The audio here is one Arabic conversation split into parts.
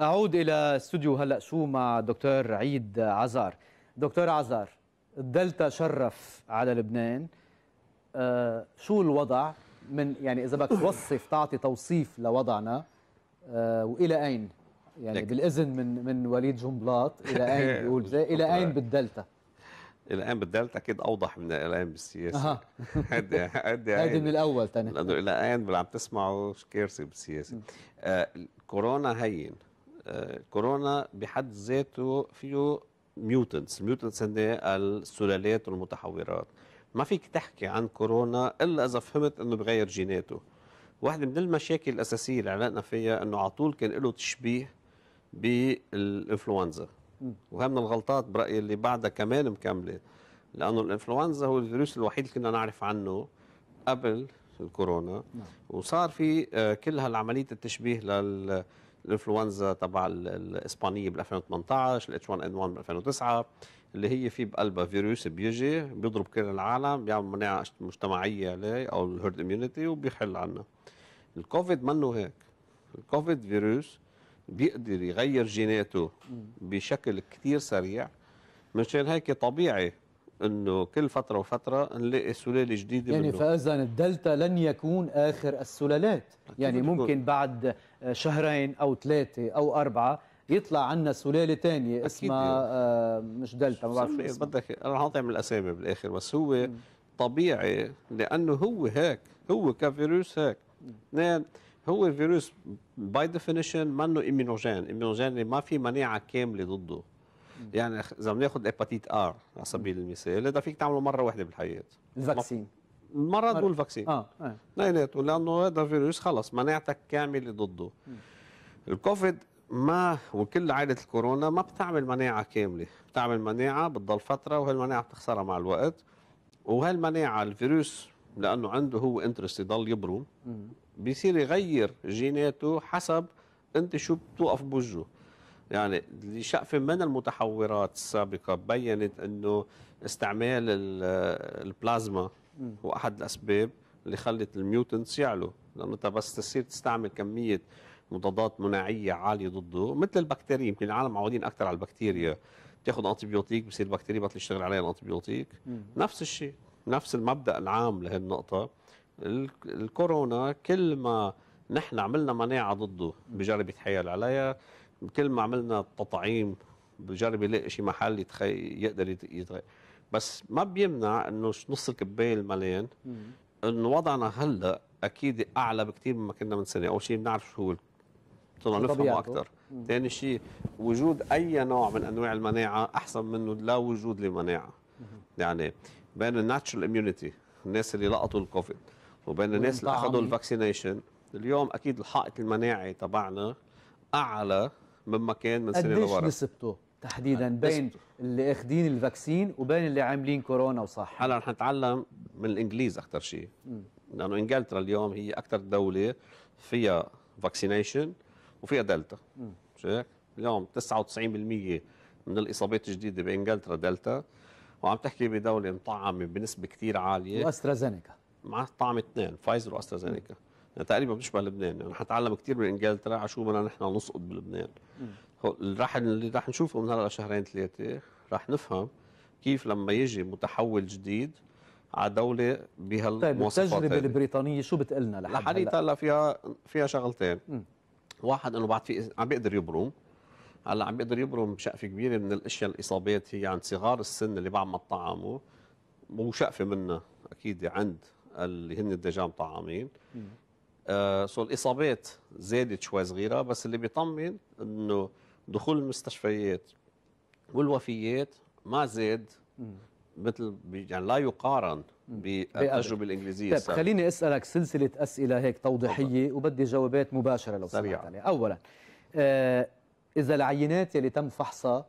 أعود إلى استوديو هلأ شو مع دكتور عيد عزار. دكتور عزار الدلتا شرف على لبنان. آه شو الوضع من يعني إذا بدك توصف تعطي توصيف لوضعنا آه وإلى أين؟ يعني لك. بالإذن من من وليد جنبلاط إلى أين بيقول؟ زي إلى أين بالدلتا؟ إلى أين بالدلتا؟ أكيد أوضح من إلى أين بالسياسة. هدي هذه من الأول تاني. لأنه إلى أين اللي عم تسمعوا كارثه بالسياسة. آه الكورونا هين. الكورونا بحد ذاته فيه mutants ال mutants هن السلالات والمتحورات. ما فيك تحكي عن كورونا إلا إذا فهمت إنه بغير جيناته. واحدة من المشاكل الأساسية اللي علقنا فيها أنه على طول كان له تشبيه بالإنفلونزا. وهي من الغلطات برأيي اللي بعدها كمان مكملة. لأنه الإنفلونزا هو الفيروس الوحيد اللي كنا نعرف عنه قبل الكورونا. وصار في آه، كل هالعملية التشبيه للإنفلونزا تبع ال- الإسبانية بال 2018 ال H 1 N 1 ب 2009 اللي هي في بقلبها فيروس بيجي بيضرب كل العالم بيعمل مناعة مجتمعية عليه أو ال herd immunity وبيحل عنها الكوفيد منه هيك. الكوفيد فيروس بيقدر يغير جيناته بشكل كتير سريع مشان هيك طبيعي إنه كل فترة وفترة نلاقي سلاله جديدة يعني منه فإذا الدلتا لن يكون آخر السلالات. يعني. ممكن بعد شهرين أو ثلاثة أو أربعة يطلع عنا سلالة ثانية اسمها آه، مش دلتا ما بعرف بدك أنا هعطي من الأسامي بالآخر بس هو طبيعي لأنه هو هيك هو كفيروس هيك. اثنين هو الفيروس by definition منه immunogen immunogen ما في مناعة كاملة ضده. يعني إذا بناخذ ال hépatite A على سبيل المثال هذا فيك تعمله مرة واحدة بالحياة. ال vaccine المرض وال vaccine آه آه. اثنيناته لأنه هذا فيروس خلص مناعتك كاملة ضده. الكوفيد ما وكل عائلة الكورونا ما بتعمل مناعة كاملة. بتعمل مناعة بتضل فترة وهالمناعة بتخسرها مع الوقت. وهالمناعة الفيروس لأنه عنده هو interest يضل يبرم. بيصير يغير جيناته حسب أنت شو بتوقف بوجهه. يعني لشقفة من المتحورات السابقة بينت إنه استعمال ال- البلازما هو احد الأسباب اللي خلت ال mutants يعلو لأنه أنت بس تصير تستعمل كمية مضادات مناعية عالية ضده مثل البكتيريا يمكن العالم معودين أكثر على البكتيريا. تأخذ antibiotic بصير البكتيريا بطل يشتغل عليها ال antibiotic نفس الشيء نفس المبدأ العام لهالنقطه ال- الكورونا كل ما نحن عملنا مناعة ضده بجرب يتحايل عليها كل ما عملنا تطعيم بجرب يلاقي شيء محل يتخي... يقدر يت- يتغير بس ما بيمنع إنه نص الكباية المليان. إنه وضعنا هلأ أكيد أعلى بكثير مما كنا من سنه أول شيء بنعرف شو هو صرنا نفهمه. أكثر ثاني شيء وجود أي نوع من أنواع المناعة أحسن منه لا وجود لمناعة. يعني بين ال natural immunity الناس اللي لقطوا الكوفيد وبين الناس اللي أخذوا. ال vaccination اليوم أكيد الحائط المناعي تبعنا أعلى مما كان من سنه قديش لورا. نسبته تحديدا بين اللي اخذين الفاكسين وبين اللي عاملين كورونا وصح؟ هلا رح نتعلم من الإنجليز أكثر شيء لأنه إنجلترا اليوم هي أكثر دولة فيها vaccination وفيها دلتا. مش هيك؟ اليوم 99% من الإصابات الجديدة بإنجلترا دلتا. وعم تحكي بدولة مطعمة بنسبة كثير عالية. وأسترازينيكا. مع طعم اثنين فايزر وأسترازينيكا. يعني تقريبا بتشبه لبنان يعني حنتعلم كثير من إنجلترا. على شو بدنا نحن نسقط بلبنان راح اللي راح نشوفه من هلا لشهرين ثلاثة راح نفهم كيف لما يجي متحول جديد على دولة طيب بهالمواصفات التجربة هذه. البريطانية شو بتقلنا لحد لحديت هلا؟ فيها فيها شغلتين. واحد إنه بعد في عم بيقدر يبرم. هلا عم بيقدر يبرم بشقفة كبيرة من الأشياء الإصابات هي عند صغار السن اللي بعد ما طعموا وشقفة منها أكيد عند اللي هن الدجا مطعمين. آه سو الإصابات زادت شوي صغيرة بس اللي بيطمن إنه دخول المستشفيات والوفيات ما زاد مثل يعني لا يقارن بالتجربة الإنجليزية طيب. خليني أسألك سلسلة أسئلة هيك توضيحية وبدي جوابات مباشرة لو. سمحت علي. اولا آه إذا العينات يلي تم فحصها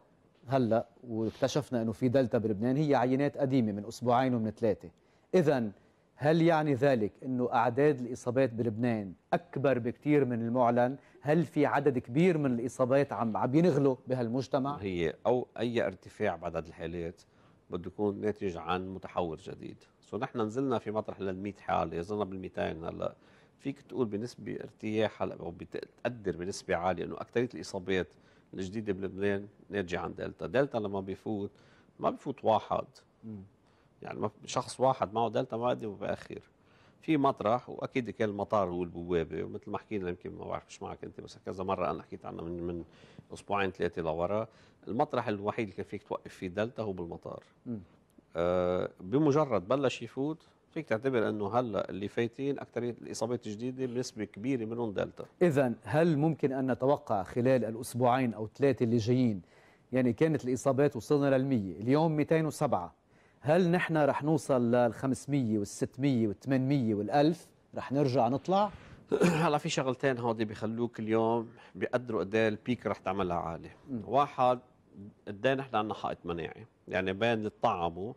هلأ واكتشفنا إنه في دلتا بلبنان هي عينات قديمة من أسبوعين ومن ثلاثة. اذا هل يعني ذلك إنه أعداد الإصابات بلبنان أكبر بكثير من المعلن؟ هل في عدد كبير من الإصابات عم عم ينغلوا بهالمجتمع؟ هي أو أي ارتفاع بعدد الحالات بده يكون ناتج عن متحور جديد. so نحن نزلنا في مطرح لل 100 حالة صرنا بال 200 هلأ. فيك تقول بنسبة ارتياح هلأ أو بتقدر بنسبة عالية إنه اكثريه الإصابات الجديدة بلبنان ناتجة عن دلتا، دلتا لما بيفوت ما بيفوت واحد. يعني شخص واحد معه دلتا ما بيقدم باخر في مطرح وأكيد كان المطار هو البوابة ومثل ما حكينا يمكن ما بعرفش معك أنت بس كذا مرة أنا حكيت عنها من من أسبوعين ثلاثة لورا. المطرح الوحيد اللي كان فيك توقف فيه دلتا هو بالمطار. آه بمجرد بلش يفوت فيك تعتبر إنه هلأ اللي فايتين اكثريه الاصابات الجديده بنسبة كبيرة منهم دلتا. اذا هل ممكن أن نتوقع خلال الأسبوعين أو ثلاثة اللي جايين يعني كانت الإصابات وصلنا لل100 اليوم 207 هل نحن رح نوصل لل 500 وال 600 وال 800 وال 1000 رح نرجع نطلع؟ هلا في شغلتين هودي بيخلوك اليوم بيقدروا قد إيه ال peak رح تعملها عالي. واحد قد إيه نحن عندنا حائط مناعي؟ يعني بين الطعم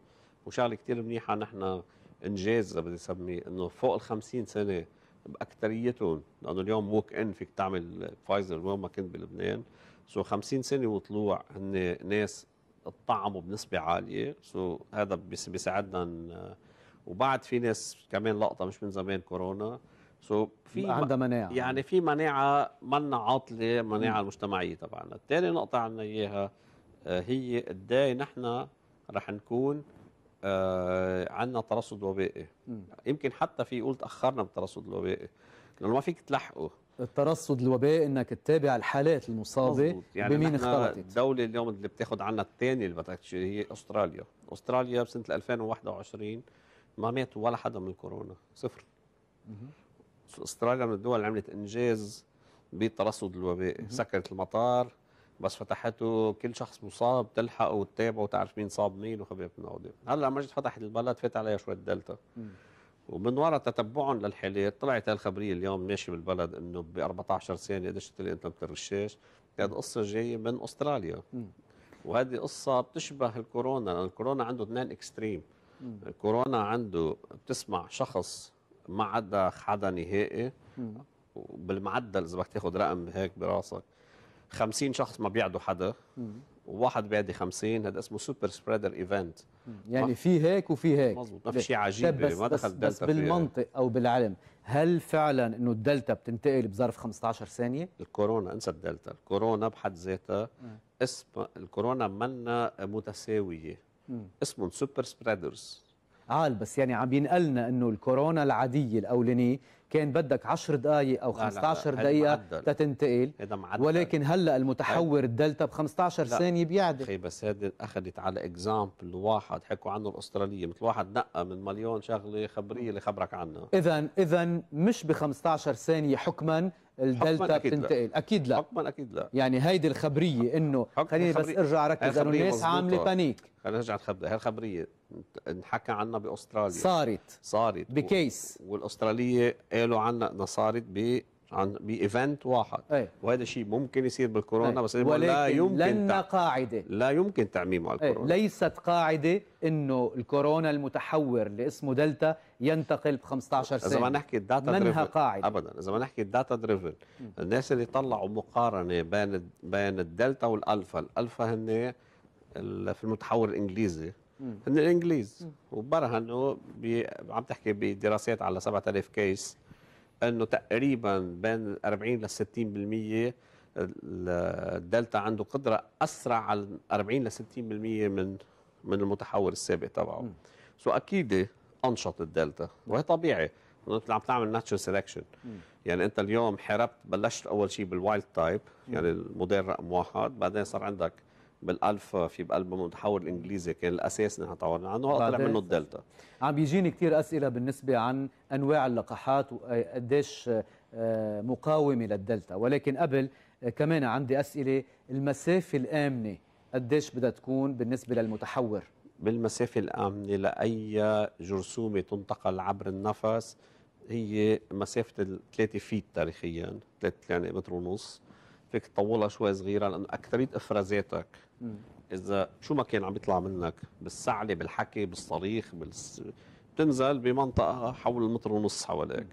وشغلة كثير منيحة نحن إنجاز بدي أسميه إنه فوق ال 50 سنة باكثريتهم لأنه اليوم walk in فيك تعمل فايزر وين ما كنت بلبنان. so 50 سنة وطلوع هن ناس طعموا بنسبة عالية. so هذا بيساعدنا وبعد في ناس كمان لقطة مش من زمان كورونا. سو في عندها مناعة. يعني في مناعة منا عاطلة مناعة المجتمعية تبعنا. الثاني نقطة عندنا إياها آه، هي قد إيه نحن رح نكون آه عندنا ترصد وبائي. يمكن حتى في يقول تاخرنا بالترصد الوبائي لأنه ما فيك تلحقه. الترصد الوبائي إنك تتابع الحالات المصابة يعني بمين اختلطت. الدولة اليوم اللي بتاخذ عنا الثانية اللي بدك هي أستراليا. أستراليا بسنة 2021 ما مات ولا حدا من الكورونا. صفر. أستراليا من الدول اللي عملت إنجاز بالترصد الوبائي سكرت المطار بس فتحته كل شخص مصاب تلحقه وتتابعه وتعرف مين صاب مين وخبيب من هلأ لما جت فتحت البلد فات عليها شوية دلتا. ومن وراء تتبعهم للحالات طلعت هالخبرية اليوم ماشي بالبلد إنه ب 14 ثانية قديش تلاقي أنت بالرشاش كانت قصة جاية من أستراليا. وهذه قصة بتشبه الكورونا لأن الكورونا عنده اثنين extreme الكورونا عنده بتسمع شخص ما عدا حدا نهائي. بالمعدل إذا بدك تاخذ رقم هيك براسك. 50 شخص ما بيعدوا حدا وواحد بيعدي 50 هذا اسمه super spreader event يعني في هيك وفي هيك. مزبوط ما في شيء عجيب بس ما دخل دلتا بس بالمنطق أو بالعلم هل فعلا إنه الدلتا بتنتقل بظرف 15 ثانية؟ الكورونا انسى الدلتا. الكورونا بحد ذاتها اسم الكورونا منا متساوية. اسمهم super spreaders عال بس يعني عم ينقلنا إنه الكورونا العادية الأولانية كان بدك 10 دقائق أو 15 دقيقة تتنتقل ولكن هلأ المتحور الدلتا ب 15 ثانية بيعدل. أخي بس هذه أخذت على example واحد. حكوا عنه الأسترالية. مثل واحد نقى من مليون شغلة خبرية اللي خبرك عنها. اذا اذا مش ب 15 ثانية حكما الدلتا بتنتقل. أكيد لا. حكما أكيد لا. يعني هيدي الخبرية إنه خليني بس أرجع ركز إنه الناس عاملة panic خلينا نرجع الخبريه هي الخبرية انحكى عنها بأستراليا. صارت. صارت. ب case. والأسترالية قالوا انها صارت ب عن ب event واحد. أي. وهذا الشيء ممكن يصير بالكورونا أي. بس لا يمكن لنا قاعدة لا يمكن تعميمه على الكورونا. ليست قاعدة إنه الكورونا المتحور اللي اسمه دلتا ينتقل ب 15 ثانية. اذا ما نحكي الداتا منها قاعدة. ابدا. إذا ما نحكي ال data driven الناس اللي طلعوا مقارنة بين بين الدلتا والألفا الألفا هن في المتحور الإنجليزي. هن الإنجليز. وبرهنوا عم تحكي بدراسات على 7000 case. إنه تقريبا بين 40 ل 60% الدلتا عنده قدرة أسرع على 40 ل 60% من من المتحور السابق تبعه. so أكيد أنشط الدلتا وهي طبيعي. أنت عم تعمل natural selection يعني أنت اليوم حاربت بلشت أول شيء بال wild type يعني الموديل رقم واحد بعدين صار عندك بالالفا في بقلب المتحور الانجليزي كان الأساس نحن طورنا عنه طلع منه الدلتا. عم بيجيني كثير أسئلة بالنسبة عن أنواع اللقاحات وقديش آه، مقاومة للدلتا. ولكن قبل آه، كمان عندي أسئلة. المسافة الآمنة قديش بدها تكون بالنسبة للمتحور؟ بالمسافة الآمنة لأي جرثومة تنتقل عبر النفس هي مسافة 3 فيت تاريخيا 3 يعني متر ونص. فيك تطولها شوي صغيرة لأنه اكثريه إفرازاتك إذا شو ما كان عم يطلع منك بالسعله بالحكي بالصريخ بالس... بتنزل بمنطقة حول المتر ونص حواليك.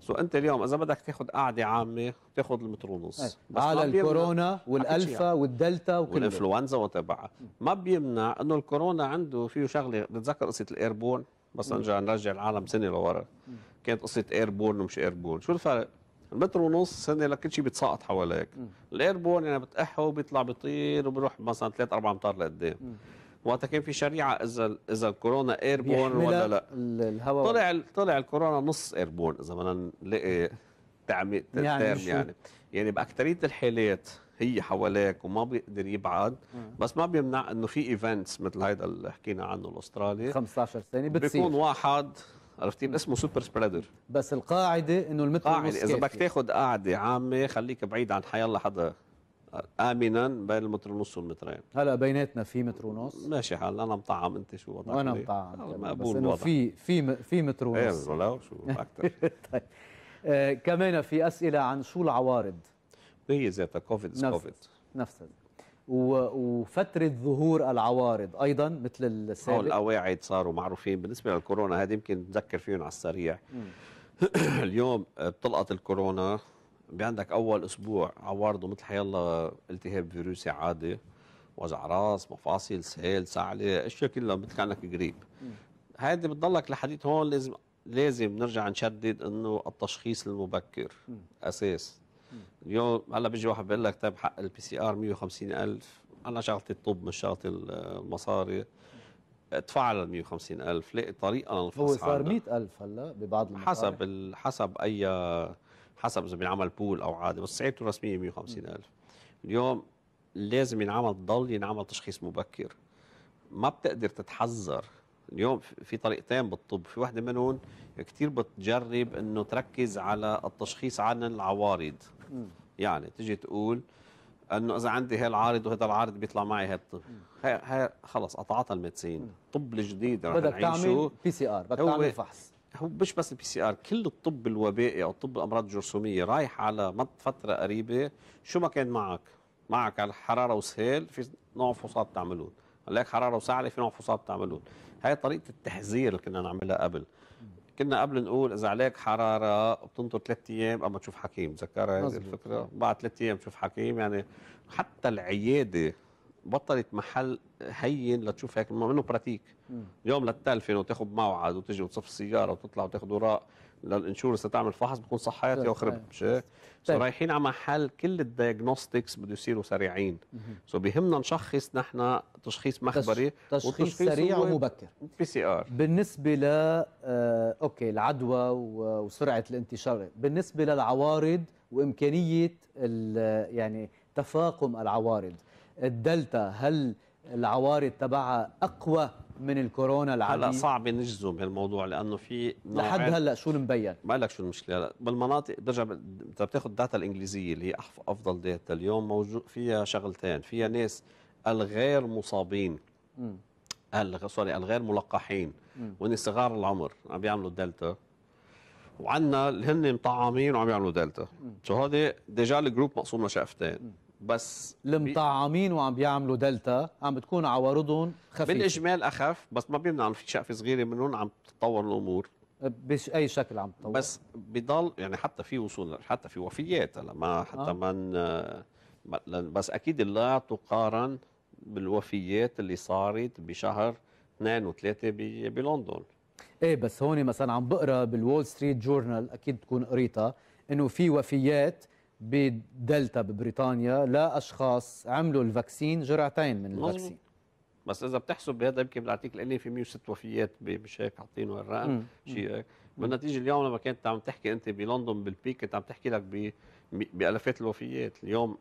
so أنت اليوم إذا بدك تاخذ قاعدة عامة تاخذ المتر ونص. بس على الكورونا والألفا والدلتا وكل والإنفلونزا وتبعها. ما بيمنع إنه الكورونا عنده فيه شغلة بتتذكر قصة ال airborne؟ بس نرجع نرجع العالم سنة لورا. كانت قصة airborne ومش airborne شو الفرق؟ المتر ونص إنه لكل شيء بيتساقط حواليك. ال airborne يعني بتقحه وبيطلع بيطير وبيروح مثلا 3 4 أمتار لقدام وقتها كان في شريعة إذا إذا الكورونا airborne ولا لا. الهواء. طلع طلع الكورونا نص airborne إذا بدنا نلاقي تعمي يعني يعني؟ يعني. يعني باكثريه الحالات هي حواليك وما بيقدر يبعد. بس ما بيمنع إنه في events مثل هيدا اللي حكينا عنه الأسترالي. 15 ثانية بيكون بتصير واحد عرفتي؟ اسمه super spreader. بس القاعدة إنه المتر قاعدة ونص إذا بدك. تاخذ قاعدة عامة خليك بعيد عن حيالله حدا. إمّا بين المتر ونص والمترين. هلا بيناتنا في متر ونص ماشي حال أنا مطعم أنت شو وضعك؟ وأنا؟ مطعم. مقبول إنه الوضع في في في متر إيه ونص ولو شو أكثر طيب. آه كمان في أسئلة عن شو العوارض؟ هي ذاتها كوفيد كوفيد نفسها وفترة ظهور العوارض أيضا مثل السابق. القواعد صاروا معروفين. بالنسبة للكورونا هذه يمكن نتذكر فيهم على السريع. اليوم بتلقط الكورونا بعندك أول أسبوع عوارضه مثل حيالله التهاب فيروسي عادي. وجع راس مفاصل سهال سعله أشياء كلها مثل كأنك قريب. هذه بتضلك لحديت هون لازم لازم نرجع نشدد إنه التشخيص المبكر أساس. اليوم هلا بيجي واحد بيقول لك طيب حق ال PCR 150 ألف. أنا شغلتي الطب مش شغلتي المصاري. ادفع ل 150 ألف. لاقي طريقة لنفحص هو صار حالنا. 100000 هلا ببعض المطارح حسب ال- حسب اي حسب إذا بينعمل بول أو عادي بس سعرته الرسميه 150 ألف. اليوم لازم ينعمل ضل ينعمل تشخيص مبكر. ما بتقدر تتحذر. اليوم في- طريقتين بالطب. في واحدة منهم كتير بتجرب إنه تركز على التشخيص عن العوارض. يعني تيجي تقول إنه إذا عندي هالعارض وهذا العارض بيطلع معي هالطب هي هي خلص قطعتها ال médecine الطب الجديد رح بدك تعمل بي سي ار بدك تعمل فحص. هو مش بس ال PCR كل الطب الوبائي أو طب الأمراض الجرثومية رايح على مد فترة قريبة شو ما كان معك. معك على حرارة وسهال في نوع فحوصات بتعملون. هلاك حرارة وسعله في نوع فحوصات بتعملون. هاي طريقة التحذير اللي كنا نعملها قبل. كنا قبل نقول إذا عليك حرارة بتنطر ثلاث أيام أما تشوف حكيم تذكرها هذه. الفكرة؟ بعد ثلاث أيام تشوف حكيم يعني حتى العيادة بطلت محل هين لتشوف هيك منه براتيك. اليوم للتلفن وتاخذ موعد وتجي وتصف السيارة وتطلع وتاخذ وراء. للانشورنس تعمل فحص بكون صح حياتي. مش هيك؟ so. رايحين على محل كل ال diagnostics بده يصيروا سريعين so بيهمنا نشخص نحن تشخيص مخبري تشخيص سريع ومبكر PCR بالنسبة ل آه، أوكي العدوى و- وسرعة الانتشار، بالنسبة للعوارض وإمكانية ال- يعني تفاقم العوارض، الدلتا هل العوارض تبعها أقوى من الكورونا هلا العادية؟ صعب نجزم بهالموضوع لأنه في لحد هلأ شو المبين؟ ما لك شو المشكلة. هلا بالمناطق برجع انت بتاخذ ال data الإنجليزية اللي هي أفضل data اليوم موجود فيها شغلتين. فيها ناس الغير مصابين. sorry الغير ملقحين. وهن صغار العمر عم بيعملوا دلتا. وعندنا اللي هن مطعمين وعم يعملوا دلتا. so هذا déjà ال group مقسوم لشقفتين. بس المطعمين وعم بيعملوا دلتا عم بتكون عوارضهم خفيفة. بالاجمال أخف بس ما بيمنع إنه في شقفه صغيرة منهم عم تتطور الأمور. بأي شكل عم تطور. بس بضل يعني حتى في وصول حتى في وفيات هلا ما حتى آه. من بس أكيد لا تقارن بالوفيات اللي صارت بشهر اثنين وثلاثة بلندن. إيه بس هون مثلا عم بقرأ بال Wall Street Journal أكيد تكون قريتها إنه في وفيات بدلتا ببريطانيا لأشخاص عملوا ال vaccin جرعتين من. ال vaccin. بس إذا بتحسب بهذا يمكن بال article قال لي في 106 وفيات مش هيك حاطينه الرقم. شيء هيك. بالنتيجة اليوم لما كنت عم تحكي أنت بلندن بال peak كنت عم تحكي لك ب- بالافات الوفيات. اليوم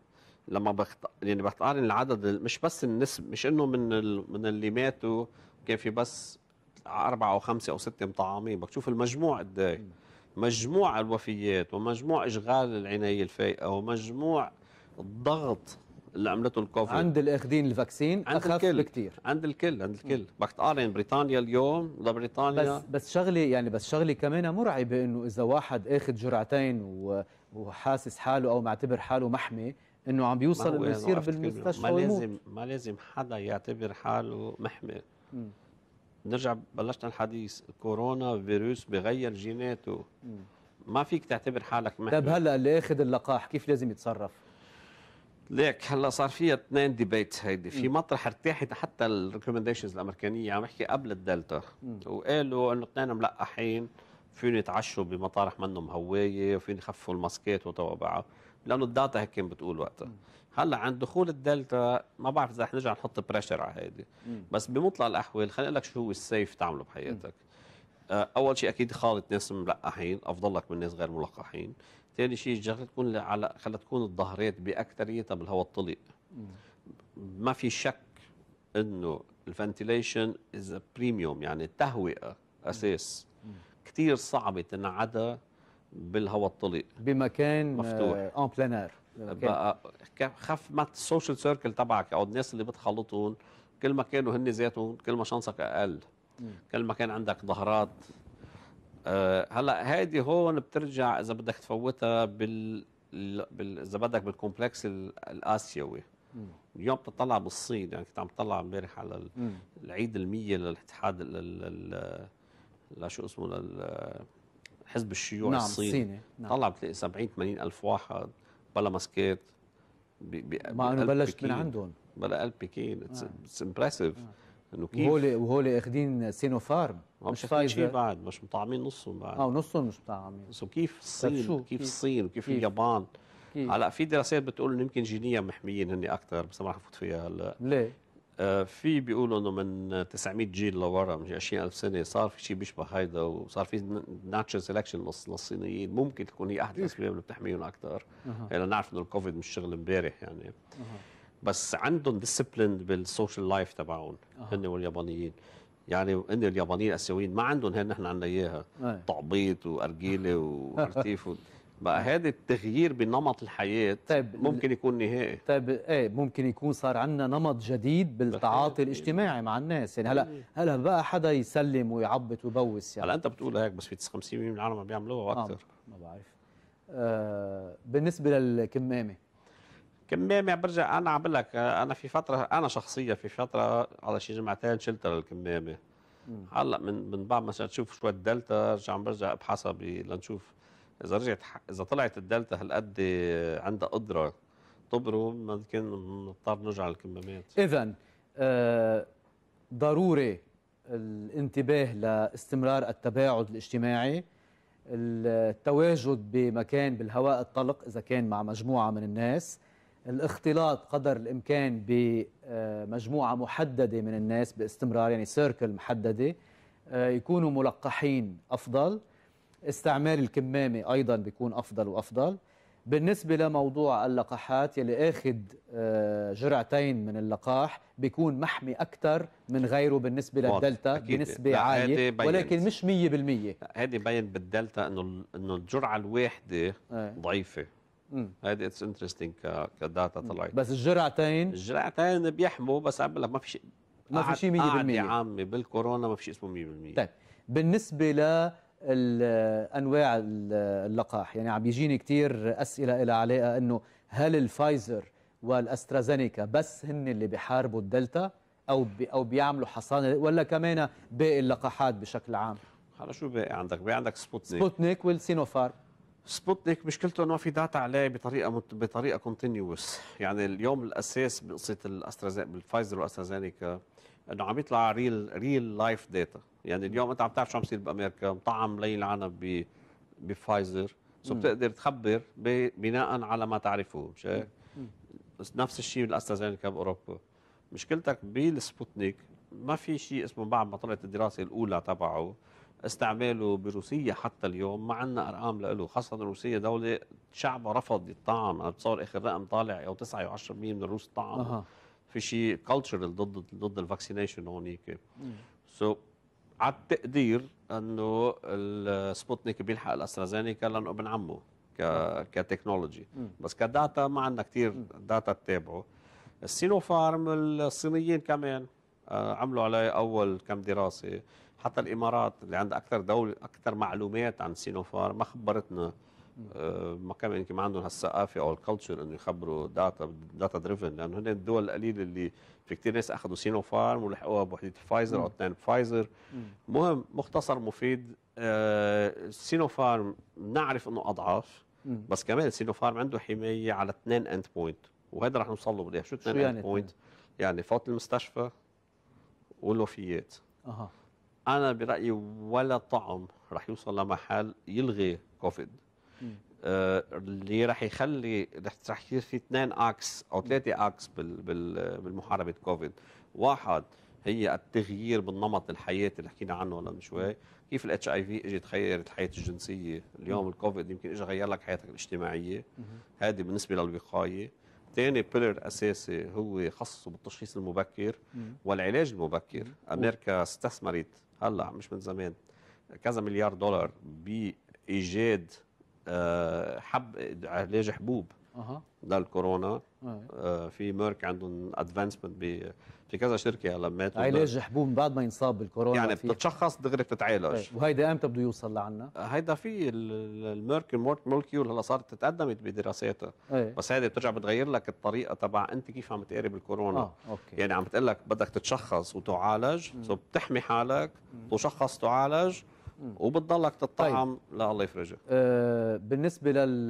لما بخت... يعني بقارن العدد ال- مش بس النسب مش إنه من ال... من اللي ماتوا كان في بس أربعة أو خمسة أو ستة مطعمين. بدك تشوف المجموع قد إيه. مجموع الوفيات ومجموع إشغال العناية الفائقة ومجموع الضغط اللي عملته الكوفيد. عند الأخذين الفاكسين عند أخف الكل. بكثير عند الكل عند الكل. بدك تقارن بريطانيا اليوم لبريطانيا. بس بس شغله يعني بس شغله كمان مرعبه إنه إذا واحد أخذ جرعتين وحاسس حاله أو معتبر حاله محمي إنه عم بيوصل إنه يصير. بالمستشفى ما لازم ما لازم حدا يعتبر حاله محمي. مم. نرجع بلشنا الحديث. الكورونا فيروس بغير جيناته. ما فيك تعتبر حالك محمي. طيب هلا اللي اخذ اللقاح كيف لازم يتصرف؟ ليك هلا صار فيها اثنين debate هيدي. في مطرح ارتاحت حتى ال recommendations الأمريكانية. عم بحكي قبل الدلتا. وقالوا إنه اثنين ملقحين فيهم يتعشوا بمطارح منهم هواية وفيهم يخفوا ال masكات وتوابعها. لأنه ال data هيك كان بتقول وقتها. هلأ عند دخول الدلتا ما بعرف إذا رح نرجع نحط pressure على هيدي. بس بمطلق الأحوال خليني أقول لك شو هو ال safe تعمله بحياتك. آه، أول شيء أكيد خالط ناس ملقحين افضل لك من ناس غير ملقحين. ثاني شيء الشغله تكون على خليها تكون الظهرات بأكثريتها بالهواء الطلق ما في شك إنه ال ventilation is premium يعني التهوئه أساس كثير صعبة تنعدى بالهواء الطلق بمكان مفتوح. en plein air بقى خف ما ال social circle تبعك أو الناس اللي بتخلطون كل ما كانوا هن ذاتهم كل ما chance ك أقل. كل ما كان عندك ظهرات. آه هلأ هيدي هون بترجع إذا بدك تفوتها بال ال- بال إذا بدك بال complex ال- الآسيوي. اليوم بتطلع بالصين يعني كنت عم بطلع امبارح على ال- العيد المية للاتحاد لا شو اسمه لل حزب الشيوعي نعم الصيني. الصيني. نعم. طلع بتلاقي 70 80 ألف واحد. بلا ماسكات مع إنه بلشت من. عندهم. بلا قلب بكين it's impressive إنه كيف؟ وهول وهول اخذين سينوفارم مش مش شيء فايزر بعد مش مطعمين نصهم بعد. آه ونصهم مش مطعمين. so كيف الصين؟ كيف؟ الصين؟ وكيف كيف؟ اليابان؟ هلا في دراسات بتقول إنه يمكن جينيا محميين هن أكثر بس ما رح نفوت فيها هلأ. ليه؟ آه، في بيقولوا إنه من 900 جيل لورا من 20000 سنة صار في شيء بيشبه هيدا وصار في natural selection للصينيين. ممكن تكون هي احد الاسباب اللي بتحميهم أكثر يعني نعرف إنه الكوفيد مش شغل امبارح يعني. بس عندهم discipline بال social life تبعهم هن واليابانيين. يعني هن اليابانيين الآسيويين ما عندهم هن نحن عندنا إياها. تعبيط وأرجيلة وارتيف. بقى هذا التغيير بنمط الحياة طيب، ممكن يكون نهائي. طيب إيه ممكن يكون صار عندنا نمط جديد بالتعاطي. الاجتماعي مع الناس. يعني هلا هلا بقى حدا يسلم ويعبط ويبوس يعني. هلا أنت بتقول هيك بس في 50% من العالم عم بيعملوها آه، وأكثر. ما بعرف. آه بالنسبة للكمامة. كمامة برجع أنا عم بقول لك آه، أنا في فترة أنا شخصيا في فترة على شي جمعتين شلتها للكمامة. هلا من من بعد ما صرت أشوف شوية دلتا رجع عم برجع أبحثها ب- لنشوف إذا رجعت إذا طلعت الدلتا هالقد عندها قدره تبرم ممكن نضطر نرجع للكمامات. اذا آه ضروري الانتباه لاستمرار التباعد الاجتماعي التواجد بمكان بالهواء الطلق إذا كان مع مجموعة من الناس الاختلاط قدر الإمكان بمجموعه محددة من الناس باستمرار يعني سيركل محددة آه، يكونوا ملقحين أفضل. استعمال الكمامة أيضا بيكون أفضل وأفضل بالنسبة لموضوع اللقاحات يلي اخذ آه، جرعتين من اللقاح بيكون محمي أكثر من غيره بالنسبة واضح. للدلتا هيدي بينت. ولكن مش 100% هذه بين بالدلتا إنه إنه الجرعة الواحدة إيه. ضعيفة مم. هذه it's interesting ك data طلعت بس الجرعتين الجرعتين بيحموا بس عم ما في شيء ما في شيء 100%. قعدة عامة بالكورونا ما في شيء اسمه 100% طيب بالنسبة لانواع اللقاح. يعني عم بيجيني كثير أسئلة لها علاقه إنه هل الفايزر والأسترازينيكا بس هن اللي بيحاربوا الدلتا أو بي أو بيعملوا حصانة ولا كمان باقي اللقاحات بشكل عام؟ هلا شو باقي عندك؟ باقي عندك سبوتنيك. سبوتنيك والسينوفارم سبوتنيك مشكلته إنه ما في data عليه بطريقة مت... بطريقة continuous يعني اليوم الأساس بقصة الاسترازينيكا بالفايزر والأسترازينيكا إنه عم يطلع real real life data يعني اليوم أنت عم تعرف شو عم يصير بأمريكا مطعم العالم ب بفايزر so بتقدر تخبر. بناء على ما تعرفه مش هيك؟ نفس الشيء بالاسترازينيكا بأوروبا. مشكلتك بالسبوتنيك ما في شيء اسمه بعد ما طلعت الدراسة الأولى تبعه استعماله بروسيا حتى اليوم ما عندنا أرقام له خاصة روسيا دولة شعبها رفض يطعم أنا بتصور آخر رقم طالع أو 9 و10% من الروس طعموا أها. في شيء cultural ضد ضد ال vaccination هونيك. so على التقدير إنه السبوتنيك بيلحق الأسترازينيكا لأنه ابن عمه ك ك technology. بس ك data ما عندنا كثير data تتابعه. السينوفارم الصينيين كمان آه، عملوا عليه أول كم دراسة. حتى الإمارات اللي عندها أكثر دولة أكثر معلومات عن سينوفارم ما خبرتنا ما كمان يمكن ما عندهم هالثقافة أو ال culture إنه يخبروا data data driven لأنه هن الدول القليلة اللي في كثير ناس أخذوا سينوفارم ولحقوها بوحدة فايزر أو اثنين فايزر مهم مختصر مفيد. آه، السينوفارم نعرف إنه اضعف بس كمان السينوفارم عنده حماية على اثنين end point وهذا رح نوصل له شو 2 يعني يعني point يعني فوت المستشفى والوفيات. أها. أنا برأيي ولا طعم رح يوصل لمحل يلغي كوفيد اللي رح يخلي رح يصير في اثنين x أو ثلاثة x بال بال بالمحاربة كوفيد واحد هي التغيير بالنمط الحياة اللي حكينا عنه من شوي. كيف ال HIV إجت غيرت الحياة الجنسية؟ اليوم الكوفيد يمكن اجى غير لك حياتك الاجتماعية. هذه بالنسبة للوقاية. ثاني pillar أساسي هو قصة بالتشخيص المبكر. والعلاج المبكر. أمريكا استثمرت هلأ مش من زمان كذا مليار دولار بإيجاد آه، حب علاج حبوب. أها. للكورونا آه. آه، في ميرك عندهم advancement في كذا شركة هلا ماتوا. علاج حبوب بعد ما ينصاب بالكورونا يعني بتتشخص دغري بتتعالج طيب. وهيدا إمتى بده يوصل لعنا؟ هيدا في ال- ال- الميرك molecule هلا صارت تتقدمت بدراساتها. بس هيدي بترجع بتغير لك الطريقة تبع أنت كيف عم تقارب الكورونا أوكي. يعني عم بتقول لك بدك تتشخص وتعالج. so بتحمي حالك تشخص تعالج. وبتضلك تطعم لا الله يفرجك. آه، بالنسبة لل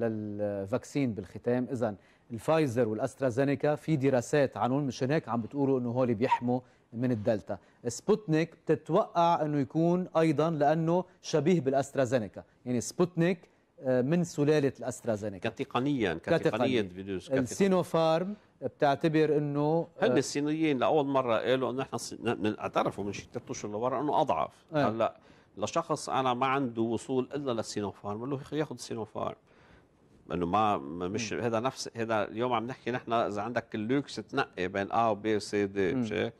لل vaccine بالختام اذا الفايزر والأسترازينيكا في دراسات عنهم مشان هيك عم بتقولوا إنه هول بيحموا من الدلتا. سبوتنيك بتتوقع إنه يكون أيضا لأنه شبيه بالأسترازينيكا. يعني سبوتنيك آه، من سلالة الأسترازينيكا. كتقنيا. كتقنيه فيروس السينوفارم بتعتبر إنه هن آه، الصينيين لأول مرة قالوا إنه إحنا الص- ن- ن- اعترفوا من شي ثلاث اشهر لورا إنه أضعف. إيه. هلأ لشخص أنا ما عنده وصول إلا للسينوفارم بقول له ياخذ السينوفارم إنه ما مش هذا نفس هذا اليوم عم نحكي نحن إذا عندك اللوكس تنقي بين A و B و C D مش هيك؟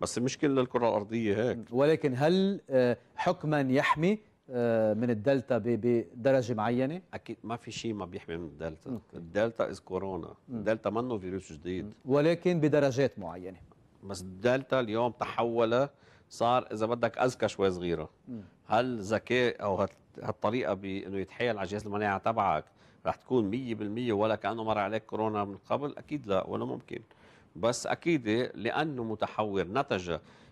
بس مش كل الكره الأرضية هيك. ولكن هل آه، حكما يحمي آه، من الدلتا بدرجة معينة؟ أكيد ما في شيء ما بيحمي من الدلتا. الدلتا is كورونا الدلتا منه فيروس جديد. ولكن بدرجات معينة. بس الدلتا اليوم تحول صار إذا بدك أذكى شوي صغيرة. هل ذكاء أو هال- هالطريقة بانه يتحايل على جهاز المناعة تبعك رح تكون 100% ولا كأنه مر عليك كورونا من قبل؟ أكيد لا ولا ممكن. بس أكيد لأنه متحور نتج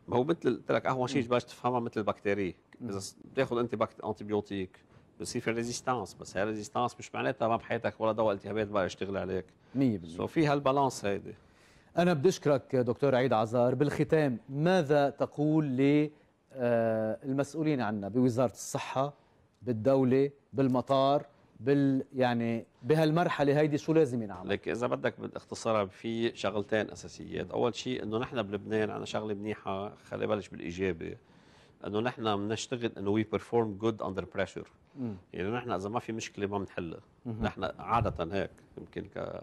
ما هو مثل قلت لك أهون شيء بلشت تفهمها مثل البكتيريا إذا بتاخذ انت بكت antibiotic بصير في resistance بس هاي ال resistance مش معناتها ما بحياتك ولا دواء التهابات بقى يشتغل عليك. 100% so في هال balance هيدي. أنا بدي أشكرك دكتور عيد عزار بالختام. ماذا تقول للمسؤولين عنا بوزارة الصحة بالدولة بالمطار بال يعني بهالمرحلة هيدي شو لازم ينعمل؟ لك إذا بدك باختصارها في شغلتين أساسيات. أول شيء إنه نحن بلبنان عندنا شغلة منيحة خلي بلش بالايجابي إنه نحن بنشتغل إنه we perform good under pressure يعني نحن إذا ما في مشكلة ما بنحلها نحن عادة هيك يمكن ك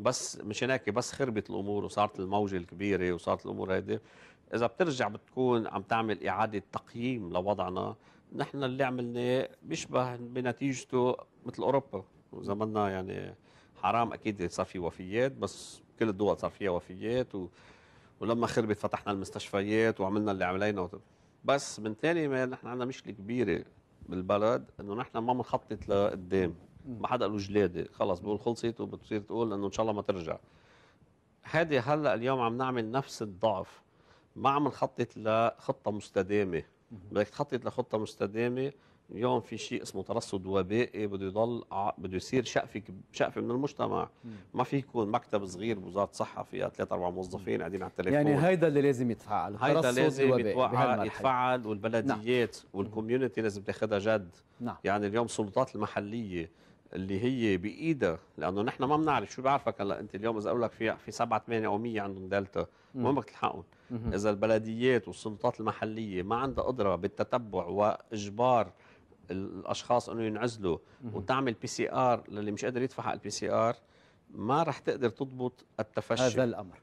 بس مشان هيك بس خربت الأمور وصارت الموجة الكبيرة وصارت الأمور هيدي. إذا بترجع بتكون عم تعمل إعادة تقييم لوضعنا نحن اللي عملناه بيشبه بنتيجته مثل أوروبا. وزماننا يعني حرام أكيد صار في وفيات بس كل الدول صار فيها وفيات و... ولما خربت فتحنا المستشفيات وعملنا اللي عملينا. وت... بس من ثاني ما نحن عندنا مشكلة كبيرة بالبلد إنه نحن ما بنخطط لقدام. ما حدا له جلاده خلص بقول خلصت وبتصير تقول انه إن شاء الله ما ترجع. هذه هلأ اليوم عم نعمل نفس الضعف. ما عم نخطط لخطة مستدامة. بدك تخطط لخطة مستدامة. اليوم في شيء اسمه ترصد وبائي. بده يضل بده يصير شقفه شقفه من المجتمع. ما في يكون مكتب صغير بوزاره الصحه فيها ثلاث أربع موظفين قاعدين على التليفون. يعني هيدا اللي لازم يتفعل. هيدا لازم بهالمرحلة. يتفعل والبلديات وال community لازم تاخذها جد. نعم. يعني اليوم السلطات المحلية اللي هي بايدها لأنه نحن ما بنعرف شو بعرفك هلأ. أنت اليوم إذا أقول لك في في 7 8 أو 100 عندهم دلتا وين بدك تلحقهم إذا البلديات والسلطات المحلية ما عندها قدرة بالتتبع وإجبار الأشخاص إنه ينعزلوا وتعمل PCR للي مش قادر يدفع حق ال PCR ما رح تقدر تضبط التفشي. هذا الأمر.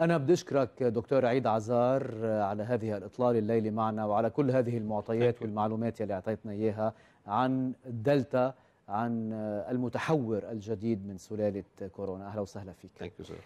أنا بدي أشكرك دكتور عيد عزار على هذه الإطلالة الليلة معنا وعلى كل هذه المعطيات. والمعلومات اللي أعطيتنا إياها عن الدلتا عن المتحور الجديد من سلالة كورونا. أهلا وسهلا فيك. thank you sir